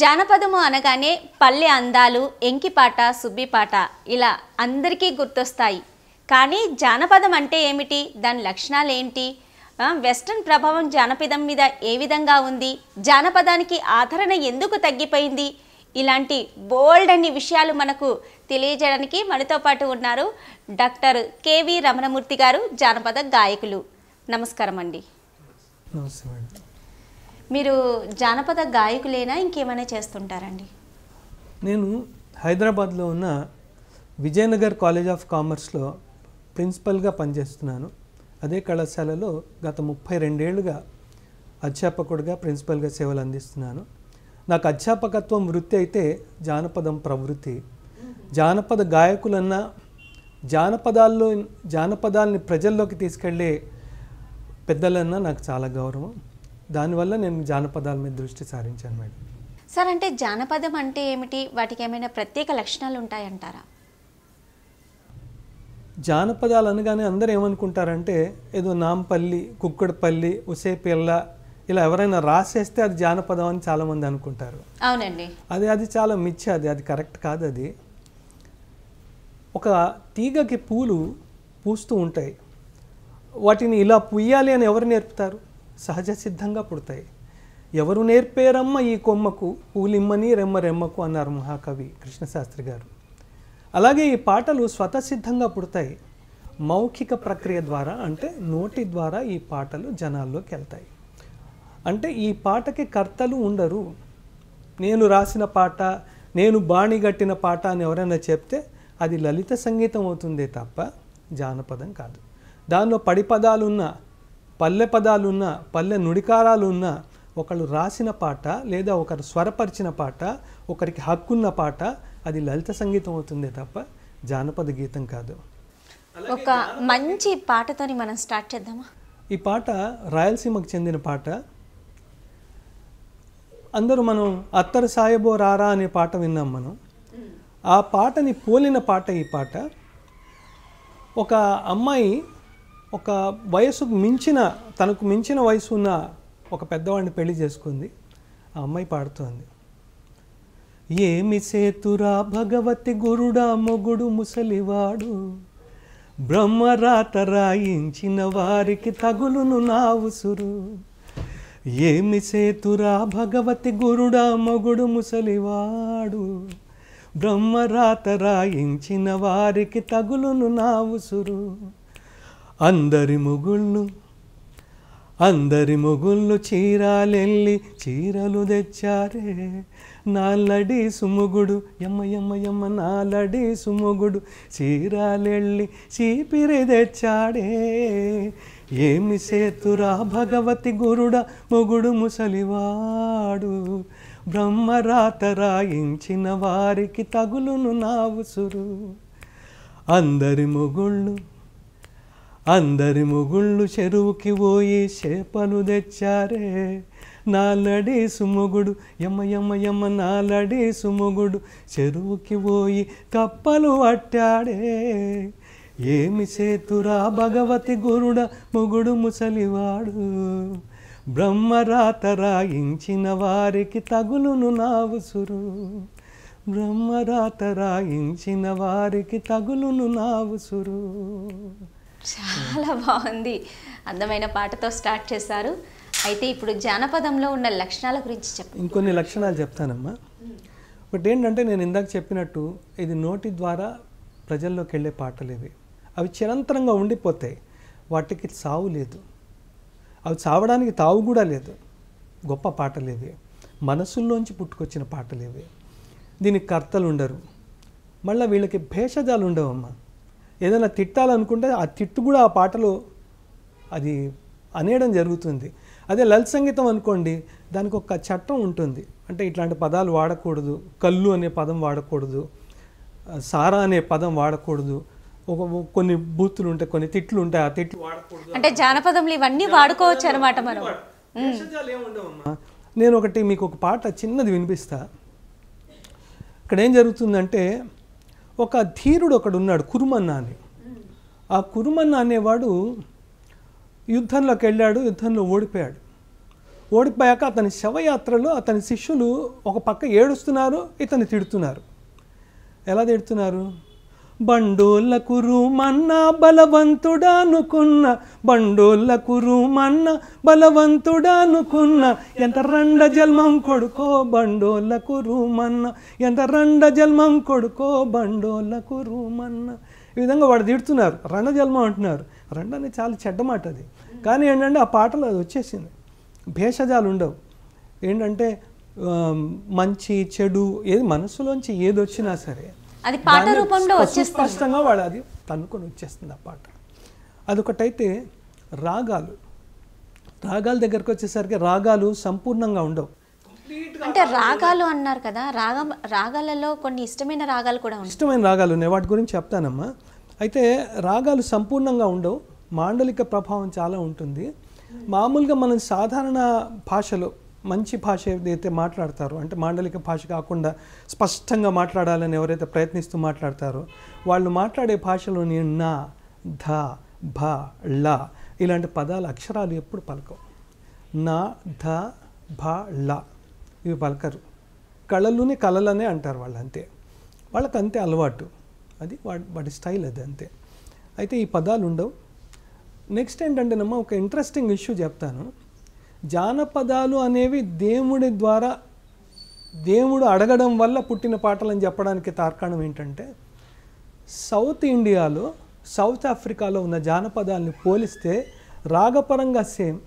జానపదము అనగానే పల్లె అందాలు ఎంకిపాట సుబ్బిపాట ఇలా అందరికీ గుర్తొస్తాయి. కానీ జానపదం అంటే ఏమిటి? దాని లక్షణాలు ఏంటి? వెస్ట్రన్ ప్రభావం జానపదం మీద ఏ విధంగా ఉంది? జానపదానికి ఆదరణ ఎందుకు తగ్గిపోయింది? ఇలాంటి బోల్డ్ అన్ని విషయాలు మనకు తెలియజేయడానికి మనతో పాటు ఉన్నారు డాక్టర్ కేవి రమణమూర్తి గారు జానపద గాయకులు. నమస్కారం అండి నమస్తే మీరు జానపద గాయకులేనా? ఇంకేమైనా చేస్తుంటారండి? నేను హైదరాబాద్లో ఉన్న విజయనగర్ కాలేజ్ ఆఫ్ కామర్స్లో ప్రిన్సిపల్గా పనిచేస్తున్నాను. అదే కళాశాలలో గత ముప్పై రెండేళ్ళుగా అధ్యాపకుడిగా ప్రిన్సిపల్గా సేవలు అందిస్తున్నాను. నాకు అధ్యాపకత్వం వృత్తి అయితే జానపదం ప్రవృత్తి. జానపద గాయకులన్నా జానపదాల్లో జానపదాల్ని ప్రజల్లోకి తీసుకెళ్ళే పెద్దలన్నా నాకు చాలా గౌరవం. దానివల్ల నేను జానపదాల మీద దృష్టి సారించాను మేడం. సార్ అంటే జానపదం అంటే ఏమిటి? వాటికి ఏమైనా ప్రత్యేక లక్షణాలు ఉంటాయంటారా? జానపదాలు అనగానే అందరూ ఏమనుకుంటారంటే ఏదో నాంపల్లి కుక్కడపల్లి ఉసేపిల్ల ఇలా ఎవరైనా రాసేస్తే అది జానపదం అని చాలామంది అనుకుంటారు. అవునండి. అది అది చాలా మిథ్య అది అది కరెక్ట్ కాదు అది. ఒక తీగకి పూలు పూస్తూ ఉంటాయి. వాటిని ఇలా పుయ్యాలి అని ఎవరు నేర్పుతారు? సహజ సిద్ధంగా పుడతాయి. ఎవరు నేర్పేరమ్మ ఈ కొమ్మకు? పూలిమ్మని రెమ్మ రెమ్మకు అన్నారు మహాకవి కృష్ణశాస్త్రి గారు. అలాగే ఈ పాటలు స్వతసిద్ధంగా పుడతాయి. మౌఖిక ప్రక్రియ ద్వారా అంటే నోటి ద్వారా ఈ పాటలు జనాల్లోకి వెళ్తాయి. అంటే ఈ పాటకి కర్తలు ఉండరు. నేను రాసిన పాట నేను బాణిగట్టిన పాట అని ఎవరైనా చెప్తే అది లలిత సంగీతం అవుతుందే తప్ప జానపదం కాదు. దానిలో పడిపదాలున్న పల్లె పదాలున్నా పల్లె నుడికారాలున్నా ఒకళ్ళు రాసిన పాట లేదా ఒకరు స్వరపరిచిన పాట ఒకరికి హక్కున్న పాట అది లలిత సంగీతం అవుతుందే తప్ప జానపద గీతం కాదు. ఒక మంచి పాటతోని మనం స్టార్ట్ చేద్దామా? ఈ పాట రాయలసీమకు చెందిన పాట. అందరూ మనం అత్తరు సాయబో రారా అనే పాట విన్నాం మనం. ఆ పాటని పోలిన పాట ఈ పాట. ఒక అమ్మాయి ఒక వయసుకు మించిన తనకు మించిన వయసు ఉన్న ఒక పెద్దవాడిని పెళ్ళి చేసుకుంది. ఆ అమ్మాయి పాడుతోంది. ఏమి సేతురా భగవతి గురుడా మొగుడు ముసలివాడు. బ్రహ్మరాత రాయించిన వారికి తగులును నా ఉసురు ఏమి సేతురా భగవతి గురుడా మొగుడు ముసలివాడు. బ్రహ్మరాత రాయించిన వారికి తగులును నా ఉసురు అందరి ముగుళ్ళు అందరి ముగుళ్ళు చీరాలెల్లి చీరలు తెచ్చారే. నాలడి సుముగుడు యమ్మ యమ్మ యమ్మ నాలడి సుముగుడు చీరాలెల్లి చీపిరి తెచ్చాడే. ఏమి సేతురా భగవతి గురుడ మొగుడు ముసలివాడు. బ్రహ్మరాత రాయించిన వారికి తగులును నా ఉసురు అందరి మొగుళ్ళు అందరి మొగుళ్ళు చెరువుకి పోయి చేపలు తెచ్చారే. నాలడి సుమగుడు యమ్మ యమ్మ యమ్మ నాలడి సుముగుడు చెరువుకి పోయి కప్పలు పట్టాడే. ఏమి చేతురా భగవతి గురుడ మొగుడు ముసలివాడు. బ్రహ్మరాత రాయించిన వారికి తగులును నావుసురు. బ్రహ్మరాత రాయించిన వారికి తగులును నావుసురు. చాలా బాగుంది. అందమైన పాటతో స్టార్ట్ చేశారు. అయితే ఇప్పుడు జానపదంలో ఉన్న లక్షణాల గురించి చెప్పండి ఇంకొన్ని లక్షణాలు చెప్తానమ్మా. ఒకటి ఏంటంటే నేను ఇందాక చెప్పినట్టు ఇది నోటి ద్వారా ప్రజల్లోకి వెళ్ళే పాటలు ఇవి అవి చిరంతరంగా ఉండిపోతాయి. వాటికి సావు లేదు. అవి చావడానికి తావు కూడా లేదు. గొప్ప పాటలు ఇవి మనసుల్లోంచి పుట్టుకొచ్చిన పాటలు ఇవి దీనికి కర్తలు ఉండరు మళ్ళీ వీళ్ళకి భేషజాలు ఉండవమ్మా ఏదైనా తిట్టాలనుకుంటే ఆ తిట్టు కూడా ఆ పాటలో అది అనేయడం జరుగుతుంది. అదే లలిత సంగీతం అనుకోండి దానికి ఒక చట్టం ఉంటుంది. అంటే ఇట్లాంటి పదాలు వాడకూడదు. కళ్ళు అనే పదం వాడకూడదు. సారా అనే పదం వాడకూడదు. ఒక కొన్ని బూతులు ఉంటాయి కొన్ని తిట్లు ఉంటాయి ఆ తిట్లు వాడకూడదు. అంటే జానపదంలో ఇవన్నీ వాడుకోవచ్చు అనమాట మనం. నేను ఒకటి మీకు ఒక పాట చిన్నది వినిపిస్తా. ఇక్కడ ఏం జరుగుతుందంటే ఒక ధీరుడు ఒకడు ఉన్నాడు కురుమన్న అని. ఆ కురుమన్న అనేవాడు యుద్ధంలోకి వెళ్ళాడు యుద్ధంలో ఓడిపోయాడు. ఓడిపోయాక అతని శవయాత్రలో అతని శిష్యులు ఒక పక్క ఏడుస్తున్నారు ఇతన్ని తిడుతున్నారు. ఎలా తిడుతున్నారు? బండోళ్ళకు రూమన్న బలవంతుడానుకున్న బండోళ్ళకు రూమన్న బలవంతుడానుకున్న ఎంత రండ జన్మం కొడుకో బండోళ్ళకు రూమన్న ఎంత రండ జన్మం కొడుకో బండోళ్ళకు కురుమన్న ఈ విధంగా వాడు తిడుతున్నారు రండ జన్మం అంటున్నారు. రండ అనేది చాలా చెడ్డ మాట అది. కానీ ఏంటంటే ఆ పాటలో అది వచ్చేసింది. భేషజాలు ఉండవు. ఏంటంటే మంచి చెడు ఏది మనసులోంచి ఏది వచ్చినా సరే అది పాట రూపంలో స్పష్టంగా వాడు అది తన్నుకొని వచ్చేస్తుంది ఆ పాట. అదొకటైతే రాగాలు. రాగాల దగ్గరకు వచ్చేసరికి రాగాలు సంపూర్ణంగా ఉండవు. అంటే రాగాలు అన్నారు కదా రాగం రాగాలలో కొన్ని ఇష్టమైన రాగాలు కూడా ఉంటాయి. ఇష్టమైన రాగాలు ఉన్నాయి. వాటి గురించి చెప్తానమ్మా. అయితే రాగాలు సంపూర్ణంగా ఉండవు. మాండలిక ప్రభావం చాలా ఉంటుంది. మామూలుగా మనం సాధారణ భాషలో మంచి భాష ఏదైతే మాట్లాడతారో అంటే మాండలిక భాష కాకుండా స్పష్టంగా మాట్లాడాలని ఎవరైతే ప్రయత్నిస్తూ మాట్లాడతారో వాళ్ళు మాట్లాడే భాషలోని నా ధ భ ళ ఇలాంటి పదాలు అక్షరాలు ఎప్పుడు పలకవు. నా ధ భ ళ ఇవి పలకరు. కళలుని కళలనే అంటారు వాళ్ళు అంతే వాళ్ళకి అంతే అలవాటు. అది వాడి వాడి స్టైల్ అది అంతే. అయితే ఈ పదాలు ఉండవు. నెక్స్ట్ ఏంటంటేనమ్మా ఒక ఇంట్రెస్టింగ్ ఇష్యూ చెప్తాను. జానపదాలు అనేవి దేవుడి ద్వారా దేవుడు అడగడం వల్ల పుట్టిన పాటలని చెప్పడానికి తార్కాణం ఏంటంటే సౌత్ ఇండియాలో సౌత్ ఆఫ్రికాలో ఉన్న జానపదాలని పోలిస్తే రాగపరంగా సేమ్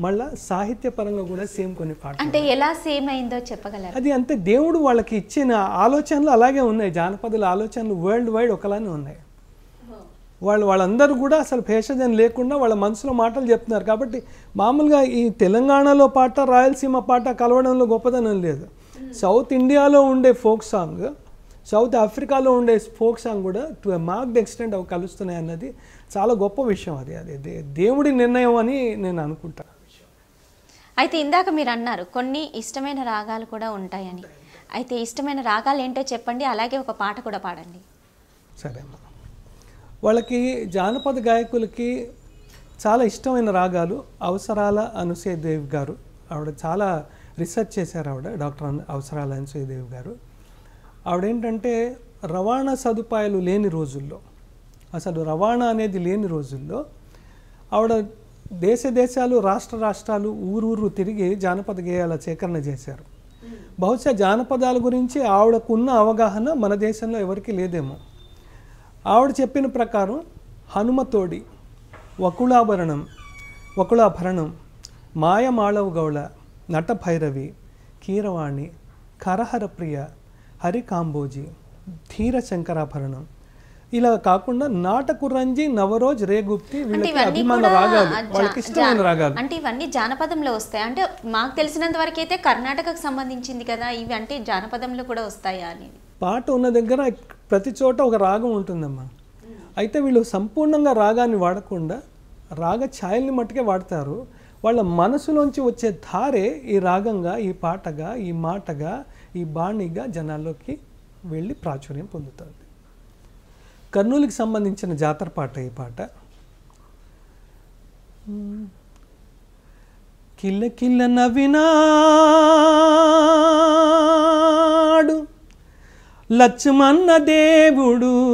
మళ్ళా సాహిత్యపరంగా కూడా సేమ్ కొన్ని పాటలు. అంటే ఎలా సేమ్ అయిందో చెప్పగలరా? అది అంతే దేవుడు వాళ్ళకి ఇచ్చిన ఆలోచనలు అలాగే ఉన్నాయి జానపదుల ఆలోచనలు వరల్డ్ వైడ్ ఒకలానే ఉన్నాయి. వాళ్ళు వాళ్ళందరూ కూడా అసలు భేషజం లేకుండా వాళ్ళ మనసులో మాటలు చెప్తున్నారు. కాబట్టి మామూలుగా ఈ తెలంగాణలో పాట రాయలసీమ పాట కలవడంలో గొప్పదనం లేదు. సౌత్ ఇండియాలో ఉండే ఫోక్ సాంగ్ సౌత్ ఆఫ్రికాలో ఉండే ఫోక్ సాంగ్ కూడా టు ఎ మార్క్డ్ ఎక్స్టెంట్ అవి కలుస్తున్నాయి అన్నది చాలా గొప్ప విషయం అది. అది దేవుడి నిర్ణయం అని నేను అనుకుంటాను అయితే ఇందాక మీరు అన్నారు కొన్ని ఇష్టమైన రాగాలు కూడా ఉంటాయని. అయితే ఇష్టమైన రాగాలు ఏంటో చెప్పండి అలాగే ఒక పాట కూడా పాడండి. సరే అమ్మా. వాళ్ళకి జానపద గాయకులకి చాలా ఇష్టమైన రాగాలు అవసరాల అనుసూయదేవి గారు. ఆవిడ చాలా రీసెర్చ్ చేశారు ఆవిడ డాక్టర్ అవసరాల అనుసూయదేవి గారు. ఆవిడేంటంటే రవాణా సదుపాయాలు లేని రోజుల్లో అసలు రవాణా అనేది లేని రోజుల్లో ఆవిడ దేశ దేశాలు రాష్ట్ర రాష్ట్రాలు ఊరూరు తిరిగి జానపద గేయాల సేకరణ చేశారు. బహుశా జానపదాల గురించి ఆవిడకున్న అవగాహన మన దేశంలో ఎవరికీ లేదేమో. ఆవిడ చెప్పిన ప్రకారం హనుమతోడి వకుళాభరణం వకుళాభరణం మాయమాళవ గౌళ నటభైరవి కీరవాణి కరహర ప్రియ హరికాంబోజి ధీర శంకరాభరణం ఇలా కాకుండా నాటకు రంజి నవరోజ్ రేగుప్తి వీళ్ళకి అభిమాన రాగాలు వాళ్ళకి ఇష్టమైన రాగాలు. అంటే ఇవన్నీ జానపదంలో వస్తాయి? అంటే మాకు తెలిసినంత వరకు అయితే కర్ణాటకకు సంబంధించింది కదా ఇవి అంటే జానపదంలో కూడా వస్తాయా అని. పాట ఉన్న దగ్గర ప్రతి చోట ఒక రాగం ఉంటుందమ్మా. అయితే వీళ్ళు సంపూర్ణంగా రాగాన్ని వాడకుండా రాగ ఛాయల్ని మట్టుకే వాడతారు. వాళ్ళ మనసులోంచి వచ్చే ధారే ఈ రాగంగా ఈ పాటగా ఈ మాటగా ఈ బాణిగా జనాల్లోకి వెళ్ళి ప్రాచుర్యం పొందుతుంది. కర్నూలుకి సంబంధించిన జాతర పాట ఈ పాట. కిల్ల కిల్ల నవ్వినా లక్ష్మన్న దేవుడు.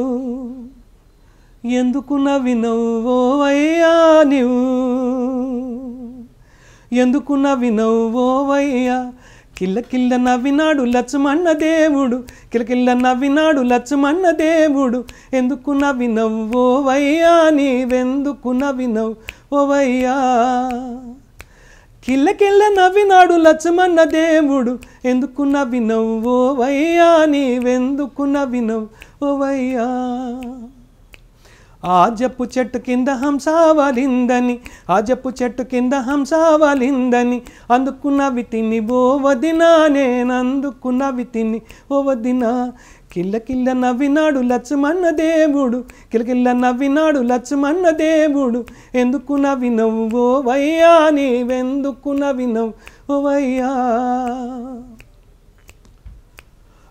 ఎందుకు నవ్వినవ్వో అయ్యా నీవు? ఎందుకు నవ్వినవ్వో అయ్యా? కిల్ల కిల్ల నవ్వినాడు లక్ష్మన్న దేవుడు. కిలకిల్ల నవ్వినాడు లక్ష్మన్న దేవుడు. ఎందుకు నవ్వినవ్వో అయ్యా నీవెందుకు నవ్వినవ్ కిల్లకిల్ల నవ్వినాడు లచ్చమన్న దేవుడు. ఎందుకు నవ్వినవ్? ఓవయ్యా నీవెందుకు నవ్వినవ్? ఓవయ్యా ఆ జప్పు చెట్టు కింద హంసావలిందని ఆ జప్పు చెట్టు కింద హంసావలిందని అందుకున్న వితిని ఓ వదినా నేను ఓవదినా తిని కిల్ల కిల్ల నవ్వినాడు లక్ష్మన్న దేవుడు. కిలకిల్ల నవ్వినాడు లక్ష్మన్న దేవుడు. ఎందుకు నవ్వినవు? ఓ వయ్యా నీవెందుకు నవ్వినవు? ఓ వయ్యా.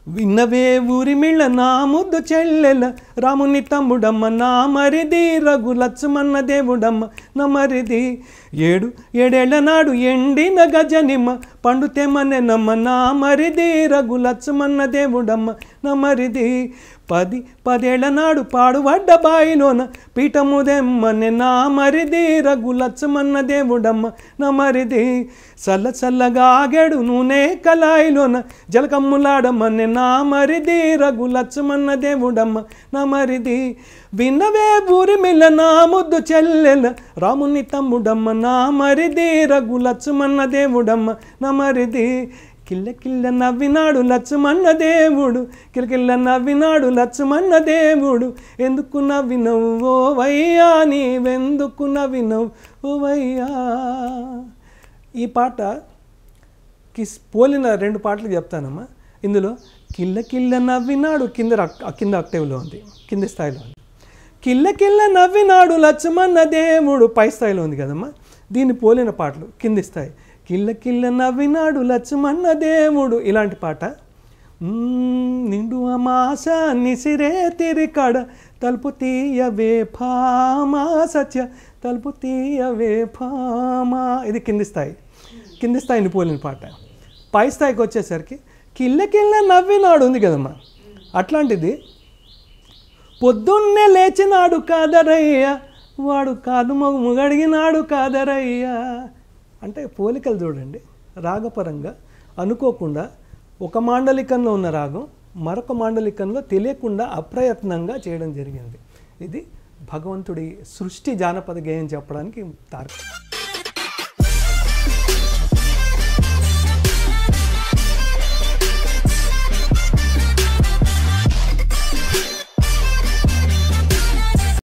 విన్నవే ఊరిమిళ్ళ నా ముద్దు చెల్లెల. రాముని తమ్ముడమ్మ నా మరిది రఘు లక్ష్మణ దేవుడమ్మ నా మరిది ఏడు ఏడేళ్ళ నాడు ఎండిన గజనిమ్మ పండు తెమ్మనే నా మరిది రఘు లక్ష్మణ దేవుడమ్మ నా మరిది పది పదేళ్ళ నాడు పాడుబడ్డ బాయిలోన పీఠముదెమ్మనే నా మరిది రఘు లక్ష్మణ దేవుడమ్మ నా మరిది చల్ల చల్లగా ఆగాడు నూనె కలాయిలోన జలకమ్ములాడమ్మనే నా మరిది రఘు లక్ష్మణ దేవుడమ్మ నా మరిది. వినవే బూరిమిల్ల నా ముద్దు చెల్లెల. రాముని తమ్ముడమ్మ నా మరిది. రఘు లక్ష్మణ దేవుడమ్మ నా మరిది. కిల్ల కిల్ల నవ్వినాడు లక్ష్మణ దేవుడు. కిలకిల్ల నవ్వినాడు లచ్చుమన్న దేవుడు. ఎందుకు నవ్వినవు? ఓ వయ్యా నీవెందుకు నవ్వినవు? ఓ వయ్యా. ఈ పాట కి పోలిన రెండు పాటలు చెప్తానమ్మా. ఇందులో కిల్ల కిల్ల నవ్వినాడు కింద రక్- కింద అక్టేవ్లో ఉంది కింద స్థాయిలో ఉంది. కిల్ల కిల్ల నవ్వినాడు లక్ష్మణ దేవుడు పై స్థాయిలో ఉంది కదమ్మా. దీన్ని పోలిన పాటలు కింది స్థాయి. కిల్ల కిల్ల నవ్వినాడు లక్ష్మణ దేవుడు ఇలాంటి పాట. నిండు అమాస నిసిరే తిరికాడ తలుపు తీయవే ఫామా సత్య తలుపు తీయవే ఫామా ఇది కింది స్థాయి. కింది స్థాయిని పోలిన పాట. పై స్థాయికి వచ్చేసరికి కిల్ల నవ్వినాడు ఉంది కదమ్మా. అట్లాంటిది పొద్దున్నే లేచినాడు కాదరయ్యా వాడు కాదు ముగడిగినాడు కాదరయ్య కాదరయ్యా. అంటే పోలికలు చూడండి రాగపరంగా అనుకోకుండా ఒక మాండలికంలో ఉన్న రాగం మరొక మాండలికంలో తెలియకుండా అప్రయత్నంగా చేయడం జరిగింది. ఇది భగవంతుడి సృష్టి జానపద గేయం చెప్పడానికి తార్కం.